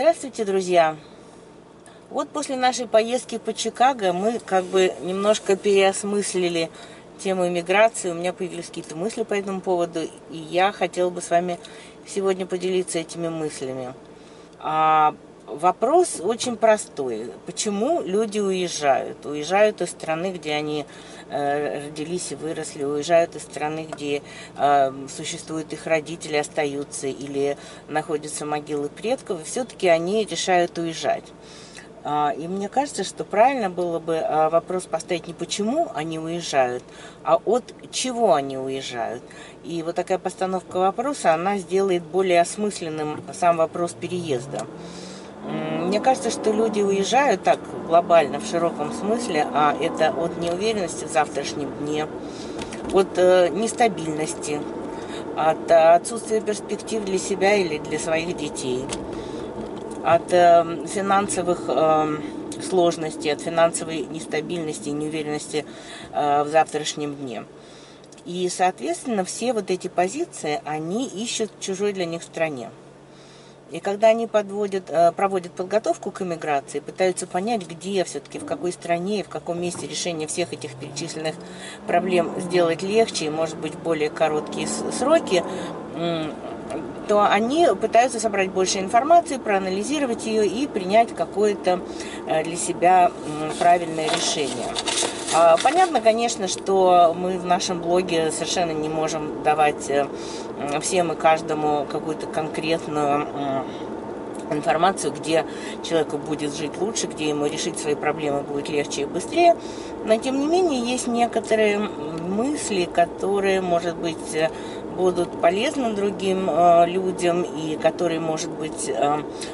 Здравствуйте, друзья! Вот после нашей поездки по Чикаго мы как бы немножко переосмыслили тему иммиграции. У меня появились какие-то мысли по этому поводу, и я хотела бы с вами сегодня поделиться этими мыслями. А вопрос очень простой. Почему люди уезжают? Уезжают из страны, где они э, родились и выросли, уезжают из страны, где э, существуют их родители, остаются или находятся могилы предков, и все-таки они решают уезжать. А, и мне кажется, что правильно было бы а, вопрос поставить не почему они уезжают, а от чего они уезжают. И вот такая постановка вопроса, она сделает более осмысленным сам вопрос переезда. Мне кажется, что люди уезжают так глобально, в широком смысле, а это от неуверенности в завтрашнем дне, от э, нестабильности, от э, отсутствия перспектив для себя или для своих детей, от э, финансовых э, сложностей, от финансовой нестабильности и неуверенности э, в завтрашнем дне. И, соответственно, все вот эти позиции, они ищут чужой для них стране. И когда они подводят, э, проводят подготовку к иммиграции, пытаются понять, где все-таки, в какой стране в каком месте решение всех этих перечисленных проблем сделать легче и, может быть, более короткие сроки, то они пытаются собрать больше информации, проанализировать ее и принять какое-то э, для себя правильное решение. А, понятно, конечно, что мы в нашем блоге совершенно не можем давать э, всем и каждому какую-то конкретную информацию, где человеку будет жить лучше, где ему решить свои проблемы будет легче и быстрее. Но, тем не менее, есть некоторые мысли, которые, может быть, э, будут полезны другим э, людям и которые, может быть,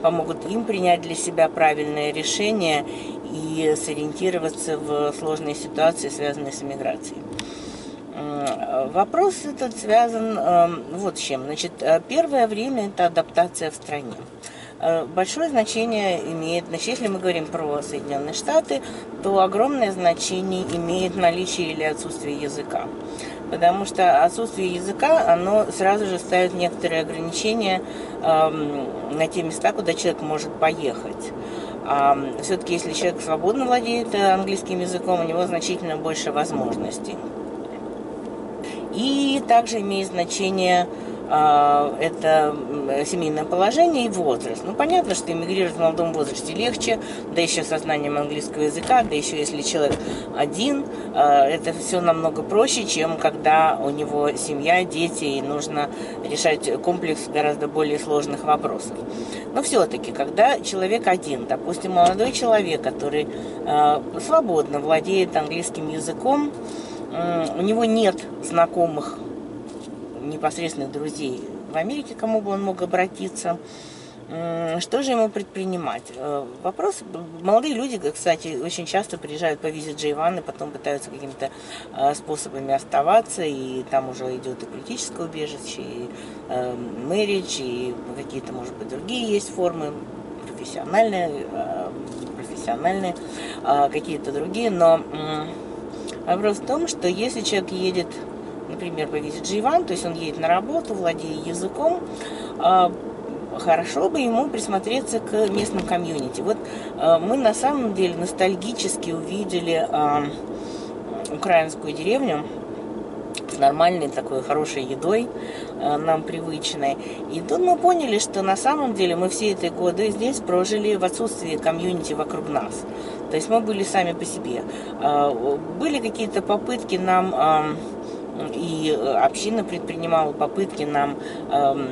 помогут им принять для себя правильное решение и сориентироваться в сложные ситуации, связанные с иммиграцией. Вопрос этот связан э, вот с чем. Значит, э, первое время это адаптация в стране. Э, большое значение имеет, значит, если мы говорим про Соединенные Штаты, то огромное значение имеет наличие или отсутствие языка. Потому что отсутствие языка, оно сразу же ставит некоторые ограничения э, на те места, куда человек может поехать. Все-таки, если человек свободно владеет э, английским языком, у него значительно больше возможностей. И также имеет значение это семейное положение и возраст. Ну, понятно, что эмигрировать в молодом возрасте легче, да еще со знанием английского языка, да еще если человек один, а, это все намного проще, чем когда у него семья, дети, и нужно решать комплекс гораздо более сложных вопросов. Но все-таки, когда человек один, допустим, молодой человек, который а, свободно владеет английским языком, у него нет знакомых непосредственных друзей в Америке, кому бы он мог обратиться. Что же ему предпринимать? Э, вопрос, молодые люди, кстати, очень часто приезжают по визе Джейван и потом пытаются какими-то э, способами оставаться, и там уже идет и политическое убежище, и мэридж, и какие-то, может быть, другие есть формы, профессиональные, э, профессиональные, какие-то другие, но вопрос в том, что если человек едет например, по визе G1, то есть он едет на работу, владея языком, а, хорошо бы ему присмотреться к местным комьюнити. Вот а, мы на самом деле ностальгически увидели а, украинскую деревню с нормальной такой хорошей едой, нам привычной. И тут мы поняли, что на самом деле мы все эти годы здесь прожили в отсутствии комьюнити вокруг нас. То есть мы были сами по себе. Были какие-то попытки нам и э, община предпринимала попытки нам эм,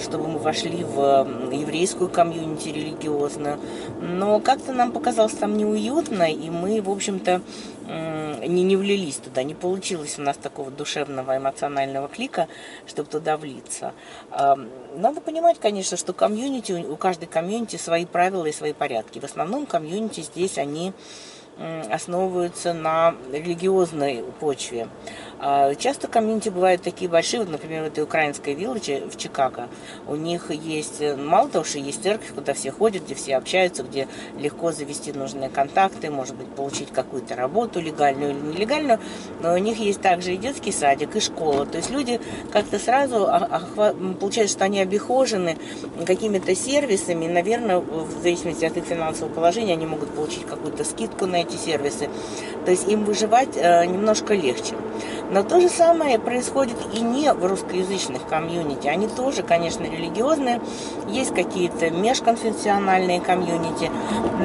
чтобы мы вошли в еврейскую комьюнити религиозную. Но как-то нам показалось там неуютно, и мы, в общем-то, не, не влились туда. Не получилось у нас такого душевного эмоционального клика, чтобы туда влиться. Надо понимать, конечно, что комьюнити, у каждой комьюнити свои правила и свои порядки. В основном комьюнити здесь, они основываются на религиозной почве. А часто комьюнити бывают такие большие, вот, например, в этой украинской вилледже в Чикаго, у них есть, э, мало того, что есть церковь, куда все ходят, где все общаются, где легко завести нужные контакты, может быть, получить какую-то работу легальную или нелегальную, но у них есть также и детский садик, и школа. То есть люди как-то сразу, получается, что они обихожены какими-то сервисами, наверное, в зависимости от их финансового положения, они могут получить какую-то скидку на эти сервисы. То есть им выживать э, немножко легче. Но то же самое происходит и не в русскоязычных комьюнити. Они тоже, конечно, религиозные, есть какие-то межконфессиональные комьюнити,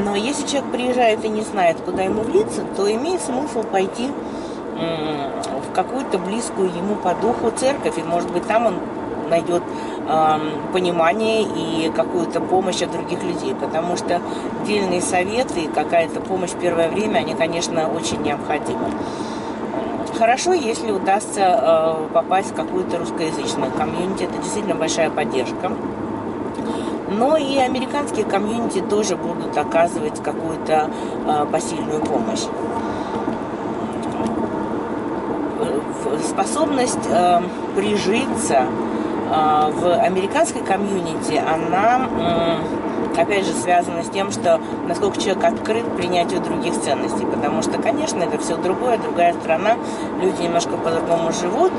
но если человек приезжает и не знает, куда ему влиться, то имеет смысл пойти в какую-то близкую ему по духу церковь, и, может быть, там он найдет э, понимание и какую-то помощь от других людей, потому что дельные советы и какая-то помощь в первое время, они, конечно, очень необходимы. Хорошо, если удастся э, попасть в какую-то русскоязычную комьюнити, это действительно большая поддержка. Но и американские комьюнити тоже будут оказывать какую-то э, посильную помощь. Способность э, прижиться э, в американской комьюнити, она опять же, связано с тем, что насколько человек открыт к принятию других ценностей. Потому что, конечно, это все другое, другая страна, люди немножко по-другому живут.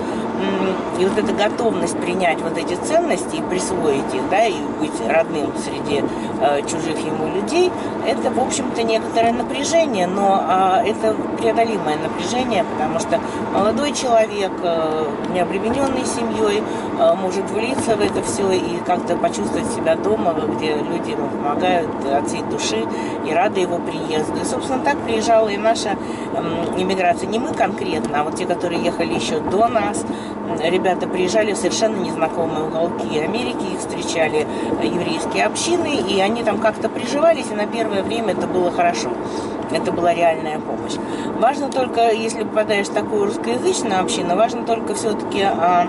И вот эта готовность принять вот эти ценности и присвоить их, да, и быть родным среди э, чужих ему людей, это, в общем-то, некоторое напряжение, но э, это преодолимое напряжение, потому что молодой человек, э, не обремененный семьей, э, может влиться в это все и как-то почувствовать себя дома, где люди ему помогают от всей души и рады его приезду. И, собственно, так приезжала и наша э, иммиграция. Не мы конкретно, а вот те, которые ехали еще до нас, ребята приезжали в совершенно незнакомые уголки Америки, их встречали еврейские общины, и они там как-то приживались, и на первое время это было хорошо. Это была реальная помощь. Важно только, если попадаешь в такую русскоязычную общину, важно только все-таки а,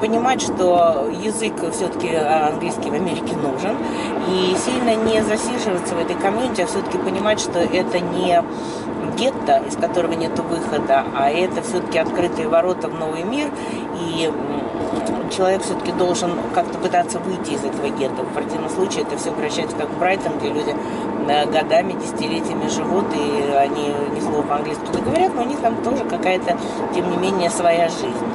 понимать, что язык все-таки английский в Америке нужен, и сильно не засиживаться в этой комьюнити, а все-таки понимать, что это не гетто, из которого нет выхода, а это все-таки открытые ворота в новый мир, и человек все-таки должен как-то пытаться выйти из этого гетто. В противном случае это все превращается как в Брайтон, где люди э, годами, десятилетиями живут, и они ни слова по-английски не говорят, но у них там тоже какая-то, тем не менее, своя жизнь.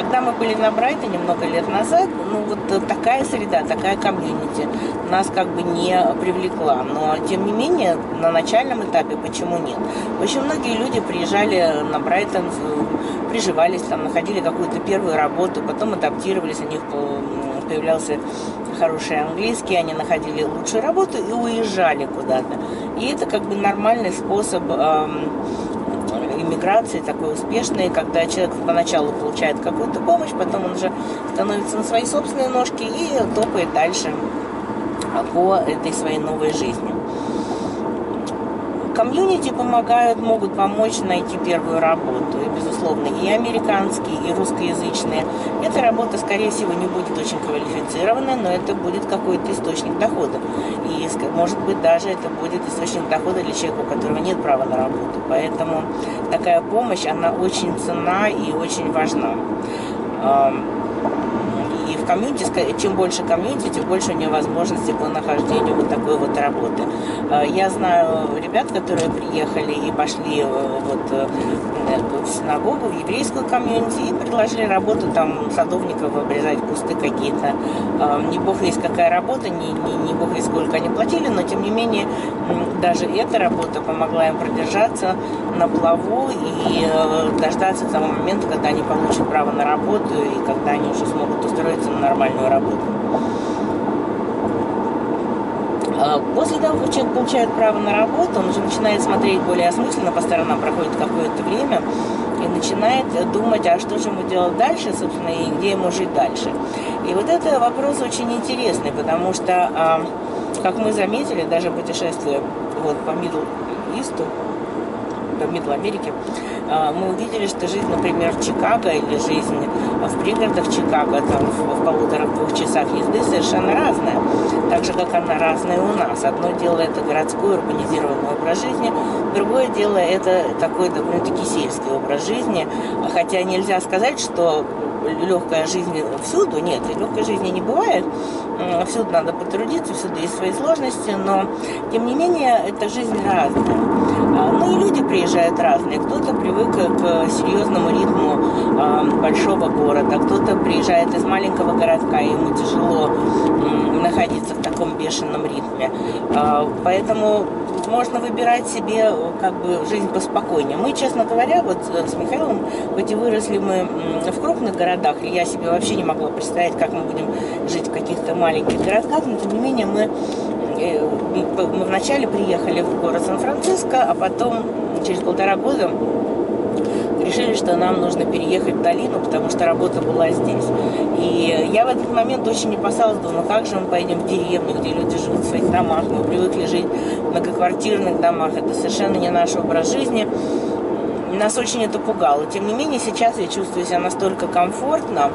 Когда мы были на Брайтоне много лет назад, ну вот такая среда, такая комьюнити нас как бы не привлекла. Но тем не менее, на начальном этапе почему нет? Очень многие люди приезжали на Брайтон, приживались там, находили какую-то первую работу, потом адаптировались, у них появлялся хороший английский, они находили лучшую работу и уезжали куда-то. И это как бы нормальный способ эм, иммиграции такой успешной, когда человек поначалу получает какую-то помощь, потом он уже становится на свои собственные ножки и топает дальше по этой своей новой жизни. Комьюнити помогают, могут помочь найти первую работу. И, безусловно, и американские, и русскоязычные. Эта работа, скорее всего, не будет очень квалифицированная, но это будет какой-то источник дохода. И, может быть, даже это будет источник дохода для человека, у которого нет права на работу. Поэтому такая помощь, она очень ценна и очень важна комьюнити, чем больше комьюнити, тем больше у нее возможностей по нахождению вот такой вот работы. А, я знаю ребят, которые приехали и пошли э, вот э, в синагогу, в еврейскую комьюнити и предложили работу там садовников обрезать кусты какие-то. Не бог весь какая работа, не, не, не бог весь сколько они платили, но тем не менее даже эта работа помогла им продержаться на плаву и э, дождаться того момента, когда они получат право на работу и когда они уже смогут устроиться на нормальную работу. А, после того, как человек получает право на работу, он уже начинает смотреть более осмысленно по сторонам, проходит какое-то время и начинает думать, а что же ему делать дальше, собственно, и где ему жить дальше. И вот это вопрос очень интересный, потому что, а, как мы заметили, даже путешествуя вот по Middle В Middle Америке, а, мы увидели, что жизнь, например, в Чикаго или жизнь в пригородах Чикаго, там в полутора-двух часах езды совершенно разная. Так же, как она разная у нас. Одно дело это городской урбанизированный образ жизни, другое дело это такой довольно-таки сельский образ жизни. Хотя нельзя сказать, что легкая жизнь всюду, нет, легкой жизни не бывает, всюду надо потрудиться, всюду есть свои сложности, но тем не менее эта жизнь разная. А, ну и люди приезжают разные. Кто-то привык к серьезному ритму большого города, кто-то приезжает из маленького городка, и ему тяжело находиться в таком бешеном ритме. А, поэтому можно выбирать себе как бы жизнь поспокойнее. Мы, честно говоря, вот э, с Михаилом, хоть и выросли мы в крупных городах, и я себе вообще не могла представить, как мы будем жить в каких-то маленьких городках, но тем не менее мы э, мы вначале приехали в город Сан-Франциско, а потом через полтора года решили, что нам нужно переехать в долину, потому что работа была здесь. И я в этот момент очень опасалась, думала, как же мы поедем в деревню, где люди живут в своих домах, мы привыкли жить в многоквартирных домах, это совершенно не наш образ жизни. Нас очень это пугало. Тем не менее, сейчас я чувствую себя настолько комфортно,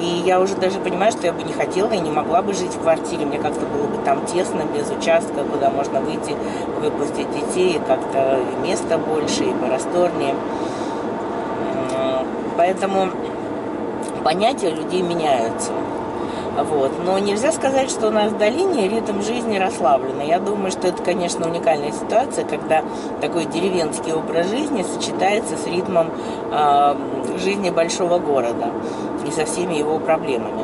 и я уже даже понимаю, что я бы не хотела и не могла бы жить в квартире. Мне как-то было бы там тесно, без участка, куда можно выйти, выпустить детей, как-то места больше и просторнее. Поэтому понятия людей меняются. Вот. Но нельзя сказать, что у нас в долине ритм жизни расслабленный. Я думаю, что это, конечно, уникальная ситуация, когда такой деревенский образ жизни сочетается с ритмом э, жизни большого города и со всеми его проблемами.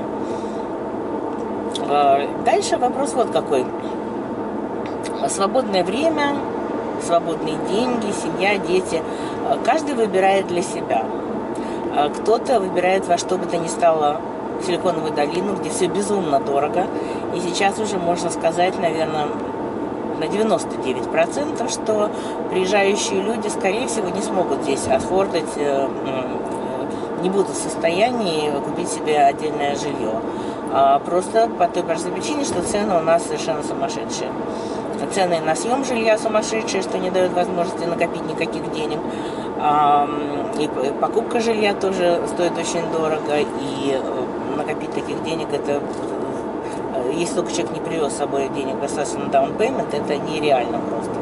Э, дальше вопрос вот какой. Свободное время, свободные деньги, семья, дети. Каждый выбирает для себя. А кто-то выбирает во что бы то ни стало Силиконовую долину, где все безумно дорого. И сейчас уже можно сказать, наверное, на 99%, что приезжающие люди, скорее всего, не смогут здесь афордать, э, не будут в состоянии купить себе отдельное жилье. А просто по той простой причине, что цены у нас совершенно сумасшедшие. Цены на съем жилья сумасшедшие, что не дают возможности накопить никаких денег. И покупка жилья тоже стоит очень дорого, и э, накопить таких денег это э, если только человек не привез с собой денег достаточно down payment, это нереально просто.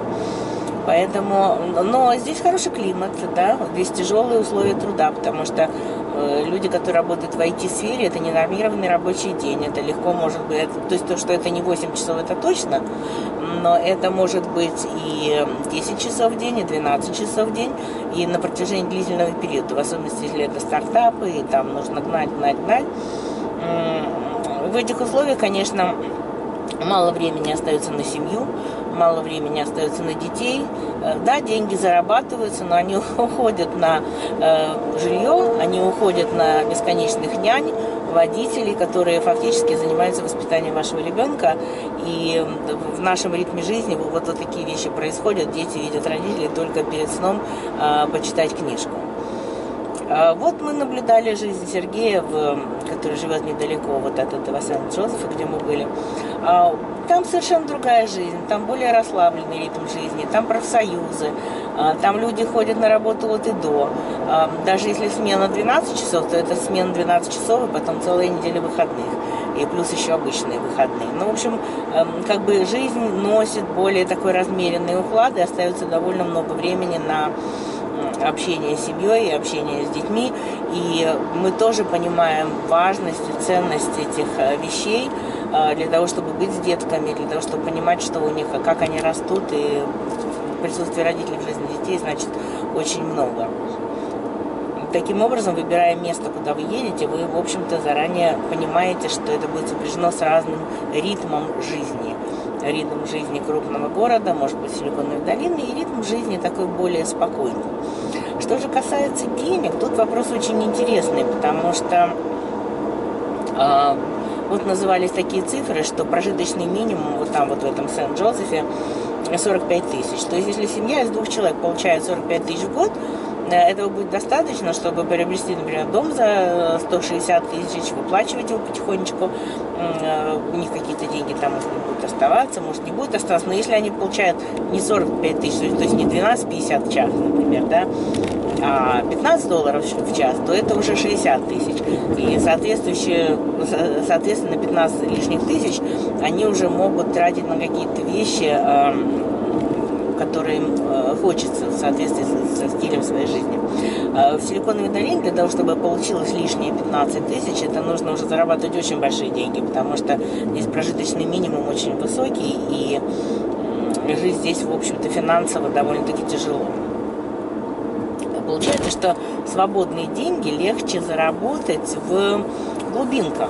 Поэтому, но здесь хороший климат, да, здесь тяжелые условия труда, потому что э, люди, которые работают в IT-сфере, это не нормированный рабочий день, это легко может быть, это, то есть то, что это не 8 часов, это точно, но это может быть и 10 часов в день, и 12 часов в день, и на протяжении длительного периода, в особенности, если это стартапы, и там нужно гнать, гнать, гнать. В этих условиях, конечно, мало времени остается на семью, мало времени остается на детей. Э, да, деньги зарабатываются, но они уходят на э, жилье, они уходят на бесконечных нянь, водителей, которые фактически занимаются воспитанием вашего ребенка. И в нашем ритме жизни вот, вот такие вещи происходят. Дети видят родителей только перед сном э, почитать книжку. А, вот мы наблюдали жизнь Сергея, который живет недалеко вот от этого Сент-Джозефа, где мы были. А, там совершенно другая жизнь, там более расслабленный ритм жизни, там профсоюзы, а, там люди ходят на работу от и до. Даже если смена 12 часов, то это смена 12 часов и потом целая неделя выходных. И плюс еще обычные выходные. Ну, в общем, эм, как бы жизнь носит более такой размеренный уклад и остается довольно много времени на общение с семьей, общение с детьми. И мы тоже понимаем важность и ценность этих э, вещей э, для того, чтобы быть с детками, для того, чтобы понимать, что у них, как они растут, и присутствие родителей в жизни детей значит очень много. Таким образом, выбирая место, куда вы едете, вы, в общем-то, заранее понимаете, что это будет сопряжено с разным ритмом жизни ритм жизни крупного города, может быть, Силиконовой долины, и ритм жизни такой более спокойный. Что же касается денег, тут вопрос очень интересный, потому что э, вот назывались такие цифры, что прожиточный минимум вот там вот в этом Сент-Джозефе 45 тысяч. То есть если семья из двух человек получает 45 тысяч в год, этого будет достаточно, чтобы приобрести, например, дом за 160 тысяч, выплачивать его потихонечку. Э, у них какие-то деньги там будут оставаться, может не будет оставаться. Но если они получают не 45 тысяч, то есть не 12,50 в час, например, да, а 15 долларов в час, то это уже 60 тысяч. И соответствующие, соответственно, 15 лишних тысяч они уже могут тратить на какие-то вещи, которые э, хочется в соответствии со стилем своей жизни. А в Силиконовой долине для того, чтобы получилось лишние 15 тысяч, это нужно уже зарабатывать очень большие деньги, потому что здесь прожиточный минимум очень высокий, и жить здесь, в общем-то, финансово довольно-таки тяжело. Получается, что свободные деньги легче заработать в глубинках.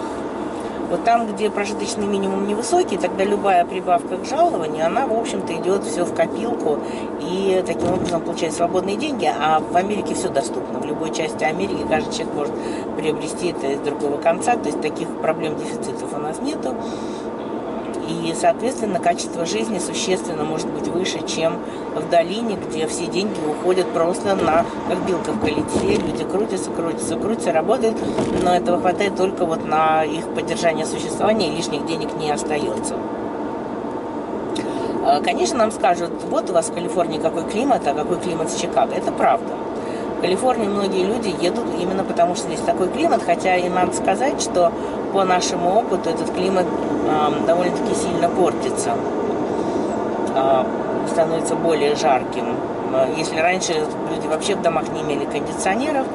Вот там, где прожиточный минимум невысокий, тогда любая прибавка к жалованию, она, в общем-то, идет все в копилку, и таким образом получает свободные деньги, а в Америке все доступно. В любой части Америки каждый человек может приобрести это из другого конца, то есть таких проблем дефицитов у нас нету и, соответственно, качество жизни существенно может быть выше, чем в долине, где все деньги уходят просто на, как билка в колесе, люди крутятся, крутятся, крутятся, работают, но этого хватает только вот на их поддержание существования, и лишних денег не остается. А, конечно, нам скажут, вот у вас в Калифорнии какой климат, а какой климат в Чикаго. Это правда. В Калифорнии многие люди едут именно потому, что здесь такой климат, хотя и надо сказать, что по нашему опыту этот климат довольно-таки сильно портится, э, становится более жарким. Если раньше люди вообще в домах не имели кондиционеров,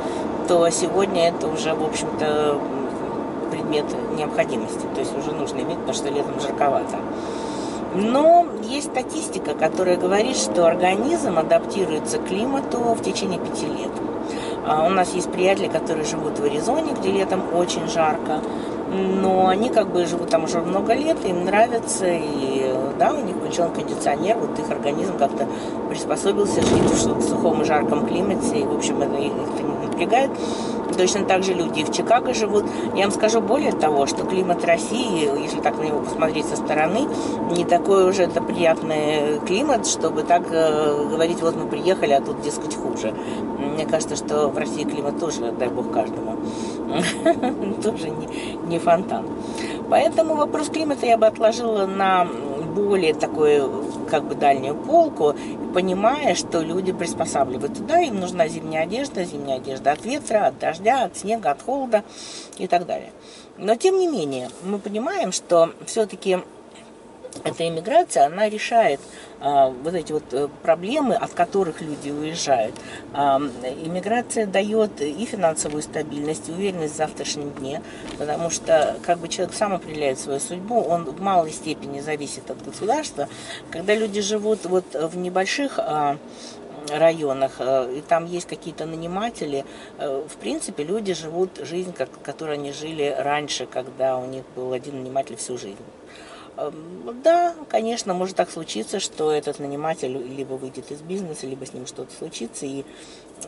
то сегодня это уже, в общем-то, предмет необходимости. То есть уже нужно иметь, потому что летом жарковато. Но есть статистика, которая говорит, что организм адаптируется к климату в течение пяти лет. А у нас есть приятели, которые живут в Аризоне, где летом очень жарко но они как бы живут там уже много лет, им нравится, и да, у них включен кондиционер, вот их организм как-то приспособился жить в сухом и жарком климате, и, в общем, это их не напрягает. Точно так же люди в Чикаго живут. Я вам скажу более того, что климат России, если так на него посмотреть со стороны, не такой уже это приятный климат, чтобы так э, говорить, вот мы приехали, а тут, дескать, хуже. Мне кажется, что в России климат тоже, дай бог каждому, тоже не, фонтан. Поэтому вопрос климата я бы отложила на более такую как бы дальнюю полку, понимая, что люди приспосабливаются. Да, им нужна зимняя одежда, зимняя одежда от ветра, от дождя, от снега, от холода и так далее. Но тем не менее, мы понимаем, что все-таки эта иммиграция, она решает а, вот эти вот э, проблемы, от которых люди уезжают. А, иммиграция дает и финансовую стабильность, и уверенность в завтрашнем дне, потому что как бы человек сам определяет свою судьбу, он в малой степени зависит от государства. Когда люди живут вот в небольших а, районах, э, и там есть какие-то наниматели, э, в принципе, люди живут жизнь, как, которой они жили раньше, когда у них был один наниматель всю жизнь. Эм, да, конечно, может так случиться, что этот наниматель либо выйдет из бизнеса, либо с ним что-то случится, и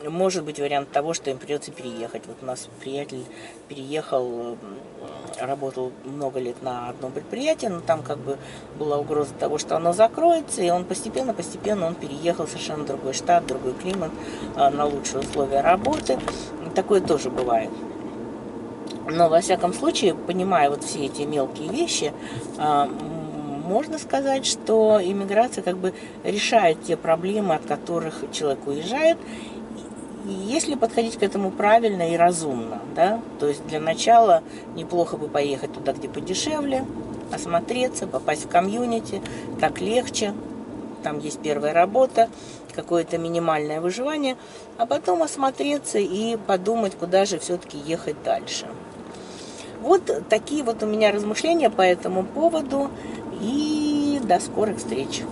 может быть вариант того, что им придется переехать. Вот у нас приятель переехал, работал много лет на одном предприятии, но там как бы была угроза того, что оно закроется, и он постепенно-постепенно он переехал в совершенно другой штат, другой климат, э, на лучшие условия работы. Такое тоже бывает. Но, во всяком случае, понимая вот все эти мелкие вещи, а, можно сказать, что иммиграция как бы решает те проблемы, от которых человек уезжает, если подходить к этому правильно и разумно, да, то есть для начала неплохо бы поехать туда, где подешевле, осмотреться, попасть в комьюнити, так легче, там есть первая работа, какое-то минимальное выживание, а потом осмотреться и подумать, куда же все-таки ехать дальше. Вот такие вот у меня размышления по этому поводу. И до скорых встреч.